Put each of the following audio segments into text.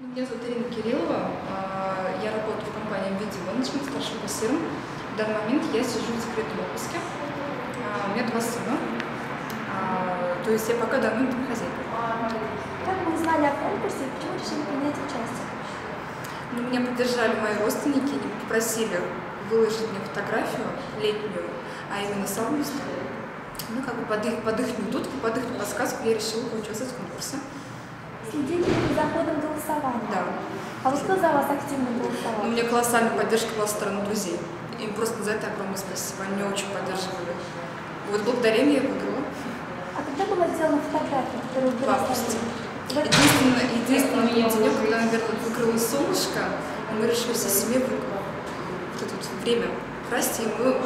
Меня зовут Ирина Кириллова. А, Я работаю в компании MVD Management, старшим кассиром. В данный момент я сижу в секретном отпуске. А, У меня два сына. А, То есть я пока давно там хозяйка. Как вы узнали о конкурсе и почему решили принять участие? Ну, Меня поддержали мои родственники, они попросили выложить мне фотографию летнюю, а именно с августа. Ну, как бы под их, под их дудку, под их подсказку я решила поучаствовать в конкурсе. Вы за ходом голосования? Да. А вот кто за вас активно Ну, У голосовал? меня колоссальная поддержка была со стороны друзей. Им просто за это огромное спасибо. Они меня очень поддерживали. Вот благодаря им я выиграла. А когда была сделана фотография, которую вы В августе. Единственное, единственное денек, когда, наверное, выкрылось солнышко, мы решили всей семье вот это вот время красить, и мы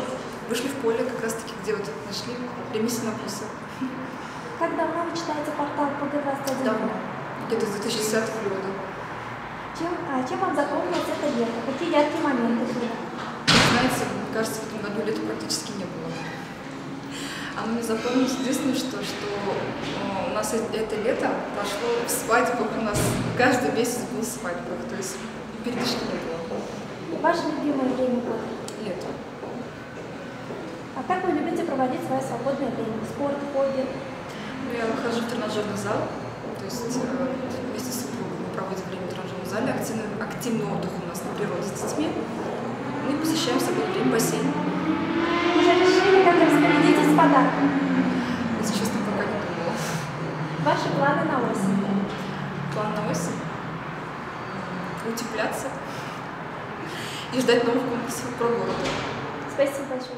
вышли в поле как раз таки, где вот нашли ремесленные вкусы. Как давно вы читаете портал ПГ-21? Давно. Где-то с 2010 года. Чем, а, чем вам запомнилось это лето? Какие яркие моменты были? Знаете, мне кажется, в этом году лета практически не было. Оно мне запомнилось единственное, что, что э, у нас это лето прошло в свадьбах, у нас каждый месяц был в свадьбах, то есть передышки не было. Ваше любимое время года? Лето. А как вы любите проводить свое свободное время? Спорт, хобби? Ну, Я хожу в тренажерный зал, то есть э, вместе с проводим время в тренажерном зале, активный, активный отдых у нас на природе с детьми. Мы посещаем с собой время бассейн. Уже решили, как распорядитесь подарком? Если честно, пока не думала. Ваши планы на осень? План на осень. Утепляться и ждать новых конкурсов про город. Спасибо большое